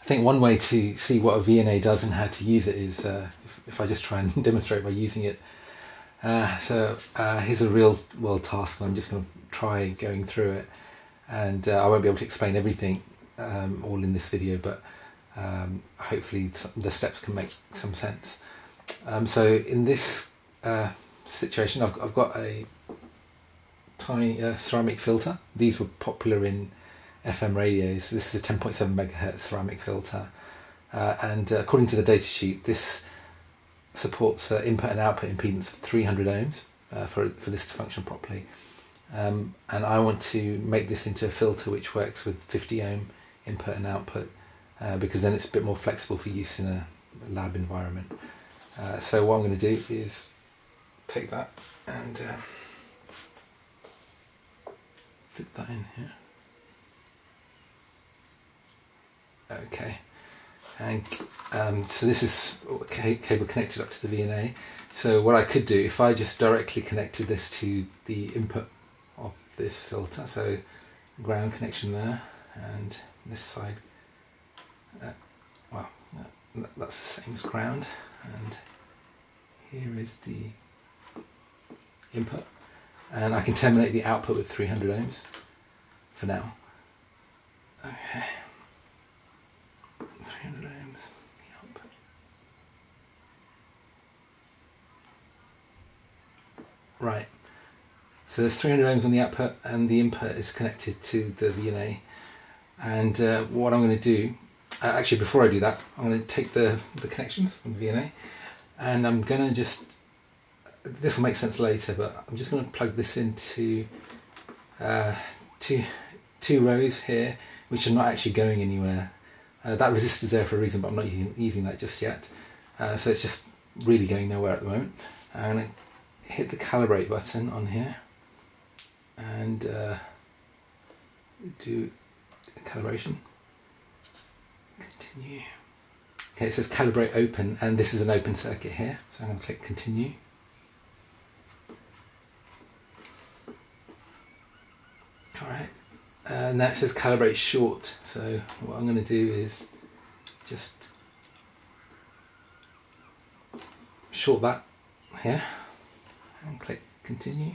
I think one way to see what a VNA does and how to use it is uh, if, if, I just try and demonstrate by using it. Uh, so uh, here's a real world task and I'm just going to try going through it and uh, I won't be able to explain everything um, all in this video but um, hopefully the steps can make some sense. Um, so in this uh, situation I've, I've got a tiny ceramic filter. These were popular in FM radios. This is a 10.7 megahertz ceramic filter, uh, and uh, according to the datasheet, this supports uh, input and output impedance of 300 ohms uh, for for this to function properly. Um, and I want to make this into a filter which works with 50 ohm input and output uh, because then it's a bit more flexible for use in a lab environment. so what I'm going to do is take that and fit that in here. Okay, and um, so this is cable connected up to the VNA. So what I could do, if I just directly connected this to the input of this filter, so ground connection there, and this side, uh, well, that's the same as ground, and here is the input and I can terminate the output with 300 ohms for now. Okay. 300 ohms, output. Right, so there's 300 ohms on the output and the input is connected to the VNA. And uh, what I'm going to do, uh, actually before I do that, I'm going to take the, the connections from the VNA and I'm going to just this will make sense later, but I'm just going to plug this into uh, two, two rows here, which are not actually going anywhere. Uh, that resistor is there for a reason, but I'm not using, using that just yet. Uh, so it's just really going nowhere at the moment. Going to hit the calibrate button on here and uh, do calibration. Continue. Okay, it says calibrate open, and this is an open circuit here, so I'm going to click continue. Alright, and that says calibrate short. So what I'm going to do is just short that here and click continue.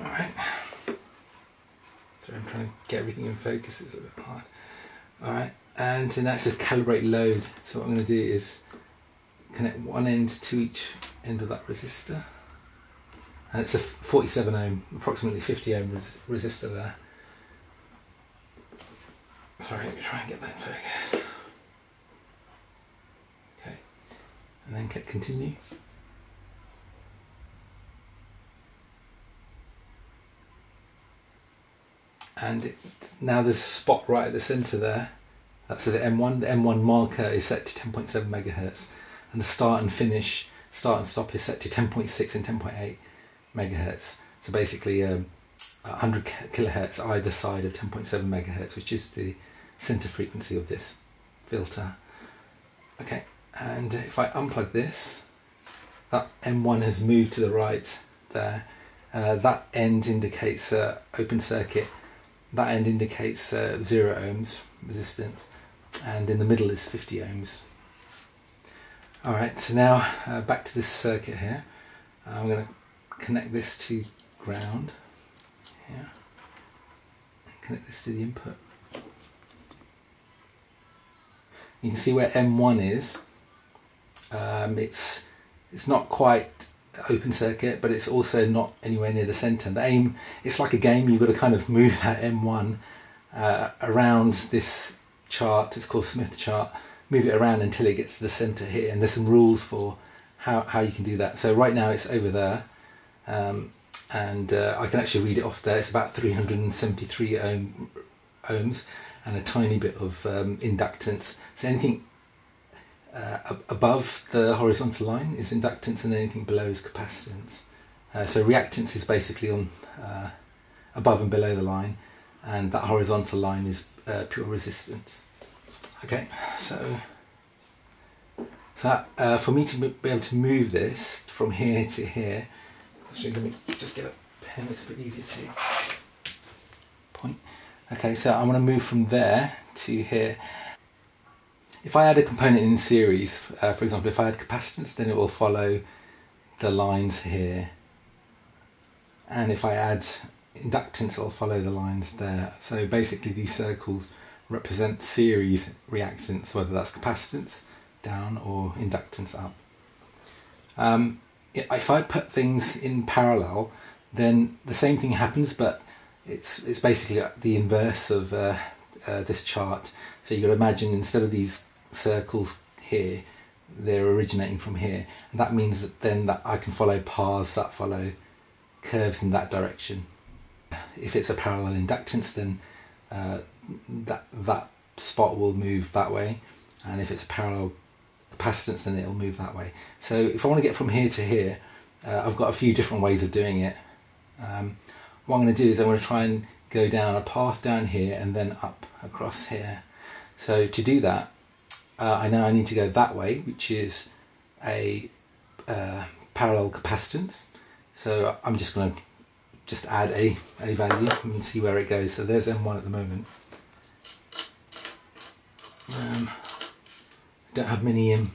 Alright, so I'm trying to get everything in focus, it's a bit hard. Alright, and then that says calibrate load. So what I'm going to do is connect one end to each end of that resistor and it's a 47 ohm, approximately 50 ohm res resistor there. Sorry, let me try and get that in focus. Okay, and then click continue. And it, now there's a spot right at the centre there. That says M1. The M1 marker is set to 10.7 megahertz, and the start and finish, start and stop is set to 10.6 and 10.8 megahertz. So basically um, 100 kilohertz either side of 10.7 megahertz, which is the center frequency of this filter. Okay, and if I unplug this, that M1 has moved to the right there. Uh, that end indicates uh, open circuit. That end indicates uh, zero ohms resistance, and in the middle is 50 ohms. All right, so now uh, back to this circuit here. I'm going to connect this to ground here and connect this to the input. You can see where M1 is. Um, it's it's not quite open circuit, but it's also not anywhere near the center. The aim, it's like a game. You've got to kind of move that M1 uh, around this chart. It's called Smith chart. Move it around until it gets to the center here, and there's some rules for how how you can do that. So right now it's over there. Um, and uh, I can actually read it off there. It's about 373 ohm, ohms and a tiny bit of um, inductance. So anything uh, above the horizontal line is inductance and anything below is capacitance. Uh, so reactance is basically on uh, above and below the line and that horizontal line is uh, pure resistance. Okay, so so uh, for me to be able to move this from here to here, Actually, let me just get a pen, it's a bit easier to point. Okay, so I'm going to move from there to here. If I add a component in series, uh, for example, if I add capacitance, then it will follow the lines here. And if I add inductance, it'll follow the lines there. So basically these circles represent series reactance, whether that's capacitance down or inductance up. Um, if I put things in parallel, then the same thing happens, but it's it's basically the inverse of uh, uh, this chart. So you've got to imagine instead of these circles here, they're originating from here. And that means that then that I can follow paths that follow curves in that direction. If it's a parallel inductance, then uh, that that spot will move that way, and if it's a parallel capacitance, then it'll move that way. So if I want to get from here to here, uh, I've got a few different ways of doing it. Um, what I'm going to do is I'm going to try and go down a path down here and then up across here. So to do that, uh, I know I need to go that way, which is a uh, parallel capacitance. So I'm just going to just add a, a value and see where it goes. So there's M1 at the moment. Um, don't have many um,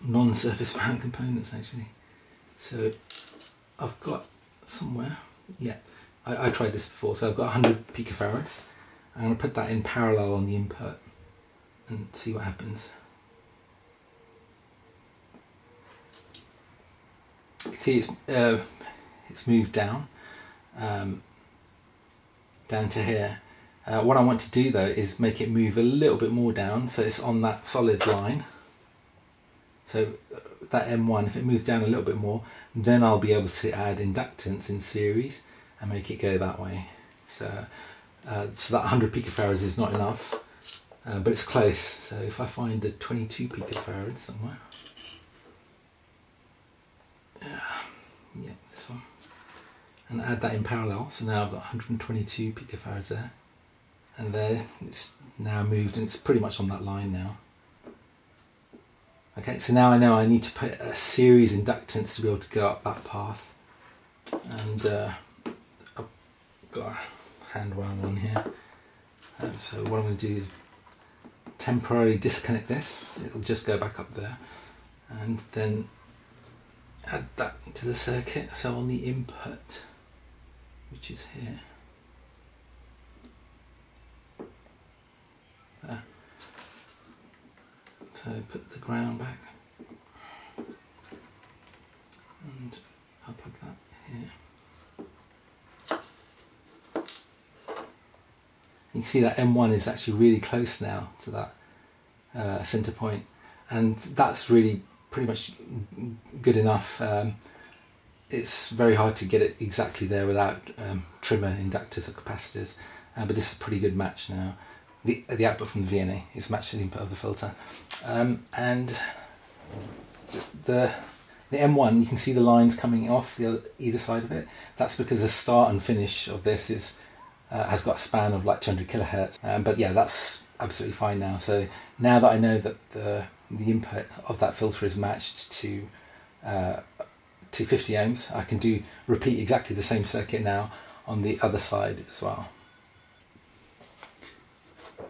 non-surface mount components actually. So I've got somewhere, yeah, I, I tried this before, so I've got 100 picofarads. I'm going to put that in parallel on the input and see what happens. See, it's uh, it's moved down, um, down to here. Uh, what I want to do though is make it move a little bit more down, so it's on that solid line. So uh, that M1, if it moves down a little bit more, then I'll be able to add inductance in series and make it go that way. So, uh, so that 100 picofarads is not enough. Uh, but it's close. So if I find the 22 picofarad somewhere, yeah, this one, and add that in parallel. So now I've got 122 picofarads there, and there it's now moved, and it's pretty much on that line now. Okay, so now I know I need to put a series inductance to be able to go up that path, and uh, I've got a hand wound one here. Um, so what I'm going to do is temporarily disconnect this, it'll just go back up there and then add that to the circuit. So on the input, which is here, there. So put the ground back and I'll plug that here. You can see that M1 is actually really close now to that uh, center point, and that's really pretty much good enough. Um, it's very hard to get it exactly there without um, trimmer inductors or capacitors, uh, but this is a pretty good match now. The, the output from the VNA is matched to the input of the filter. Um, and the, the M1, you can see the lines coming off the other, either side of it. That's because the start and finish of this is uh, has got a span of like 200 kilohertz. Um, but yeah, that's absolutely fine now. So now that I know that the the input of that filter is matched to uh, to 50 ohms, I can do repeat exactly the same circuit now on the other side as well.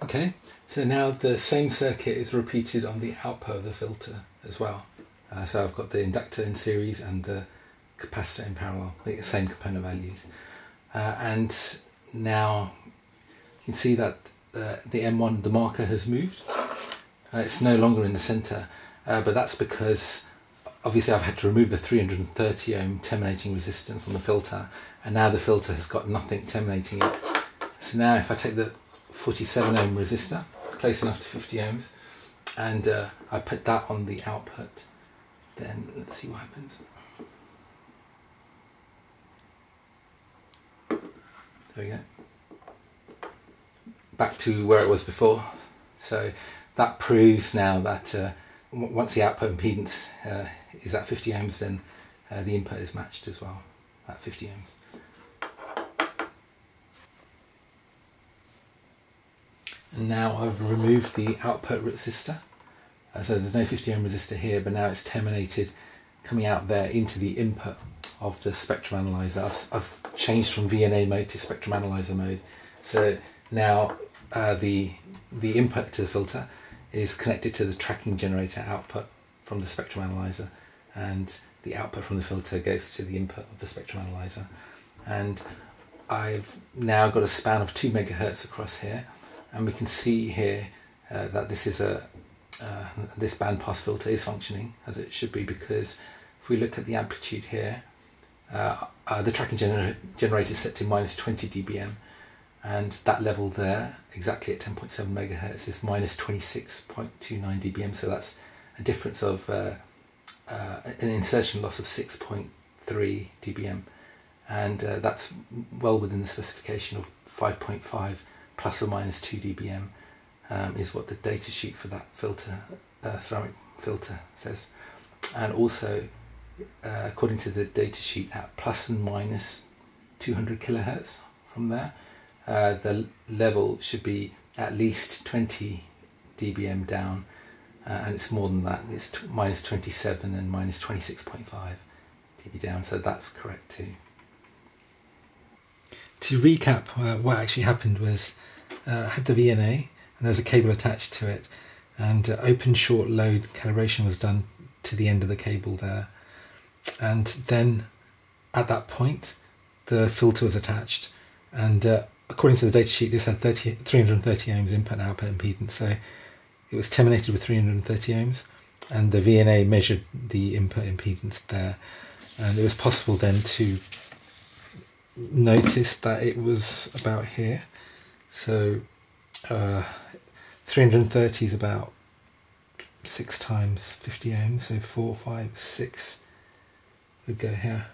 Okay, so now the same circuit is repeated on the output of the filter as well. Uh, so I've got the inductor in series and the capacitor in parallel, the same component values. Uh, and now you can see that uh, the M1, the marker has moved. Uh, it's no longer in the center, uh, but that's because obviously I've had to remove the 330 ohm terminating resistance on the filter, and now the filter has got nothing terminating it. So now if I take the 47 ohm resistor, close enough to 50 ohms, and uh, I put that on the output, then let's see what happens. There we go. Back to where it was before. So that proves now that uh, once the output impedance uh, is at 50 ohms, then uh, the input is matched as well at 50 ohms. Now I've removed the output resistor. Uh, so there's no 50 ohm resistor here, but now it's terminated coming out there into the input of the spectrum analyzer. I've, I've changed from VNA mode to spectrum analyzer mode. So now uh, the the input to the filter is connected to the tracking generator output from the spectrum analyzer, and the output from the filter goes to the input of the spectrum analyzer. And I've now got a span of two megahertz across here, and we can see here uh, that this is a uh, this bandpass filter is functioning as it should be because if we look at the amplitude here, uh, uh, the tracking gener generator is set to minus 20 dBm and that level there exactly at 10.7 megahertz is minus 26.29 dBm. So that's a difference of uh, uh, an insertion loss of 6.3 dBm. And that's well within the specification of 5.5 plus or minus 2 dBm um, is what the data sheet for that filter uh, ceramic filter says. And also uh, according to the data sheet at plus and minus 200 kilohertz from there uh, the level should be at least 20 dBm down uh, and it's more than that. It's minus 27 and minus 26.5 dB down so that's correct too to recap uh, what actually happened was uh, I had the VNA and there's a cable attached to it and uh, open short load calibration was done to the end of the cable there. And then at that point the filter was attached and uh, according to the datasheet this had 30, 330 ohms input and output impedance so it was terminated with 330 ohms and the VNA measured the input impedance there. And it was possible then to notice that it was about here so uh, 330 is about 6 times 50 ohms so 4 5 6 would go here.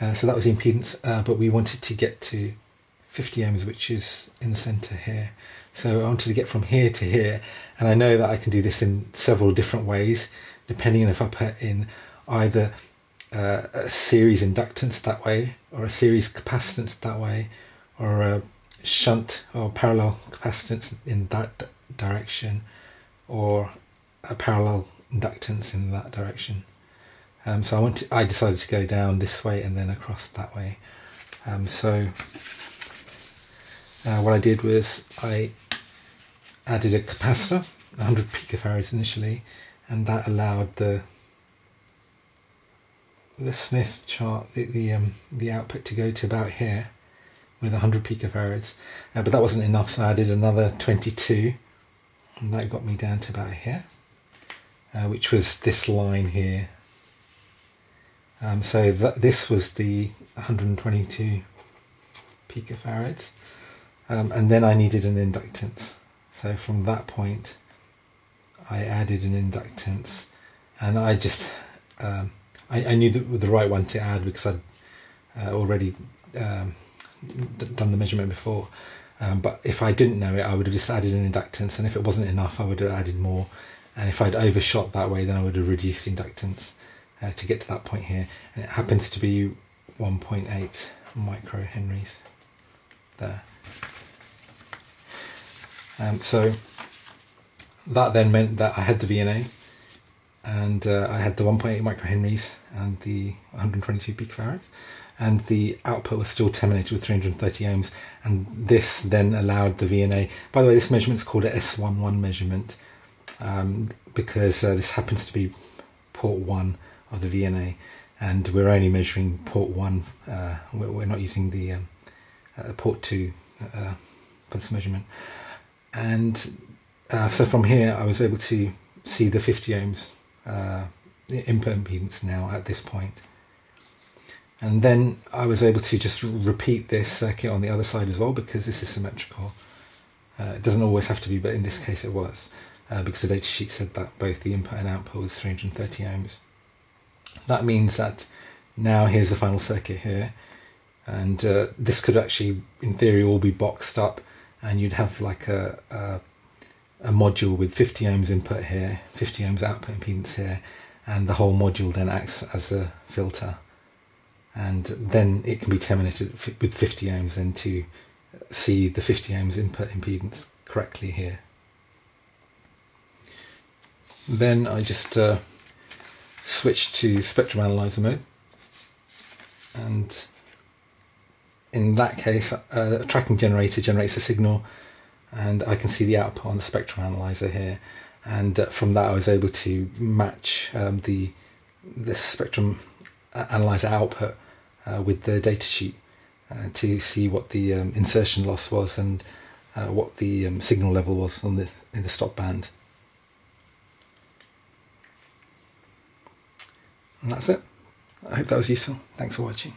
Uh, so that was the impedance, uh, but we wanted to get to 50 ohms, which is in the center here. So I wanted to get from here to here, and I know that I can do this in several different ways, depending on if I put in either a series inductance that way, or a series capacitance that way, or a shunt or parallel capacitance in that direction, or a parallel inductance in that direction. Um, so I went. To, I decided to go down this way and then across that way. Um, so uh, what I did was I added a capacitor, 100 picofarads initially, and that allowed the the Smith chart, the the, um, the output to go to about here with 100 picofarads. Uh, but that wasn't enough, so I added another 22, and that got me down to about here, uh, which was this line here um, so that, this was the 122 picofarads. Um, and then I needed an inductance. So from that point, I added an inductance, and I just um, I, I, knew the, the right one to add because I'd uh, already um, done the measurement before. Um, but if I didn't know it, I would have just added an inductance, and if it wasn't enough, I would have added more. And if I'd overshot that way, then I would have reduced the inductance uh, to get to that point here. And it happens to be 1.8 microhenries there. Um, so that then meant that I had the VNA and uh, I had the 1.8 microhenries and the 122 picofarads and the output was still terminated with 330 ohms and this then allowed the VNA by the way this measurement is called a S11 measurement um, because uh, this happens to be port 1 of the VNA, and we're only measuring port one. Uh, we're, not using the um, uh, port two uh, for this measurement. And uh, so from here, I was able to see the 50 ohms uh, input impedance now at this point. And then I was able to just repeat this circuit on the other side as well because this is symmetrical. Uh, it doesn't always have to be, but in this case it was. Uh, because the datasheet said that both the input and output was 330 ohms. That means that now here's the final circuit here, and uh, this could actually, in theory, all be boxed up, and you'd have like a, a, a module with 50 ohms input here, 50 ohms output impedance here, and the whole module then acts as a filter, and then it can be terminated with 50 ohms and to see the 50 ohms input impedance correctly here. Then I just uh, switch to spectrum analyzer mode and in that case, uh, a tracking generator generates a signal, and I can see the output on the spectrum analyzer here. And uh, from that, I was able to match um, the the spectrum analyzer output uh, with the datasheet uh, to see what the um, insertion loss was and uh, what the um, signal level was on the in the stop band. And that's it. I hope that was useful. Thanks for watching.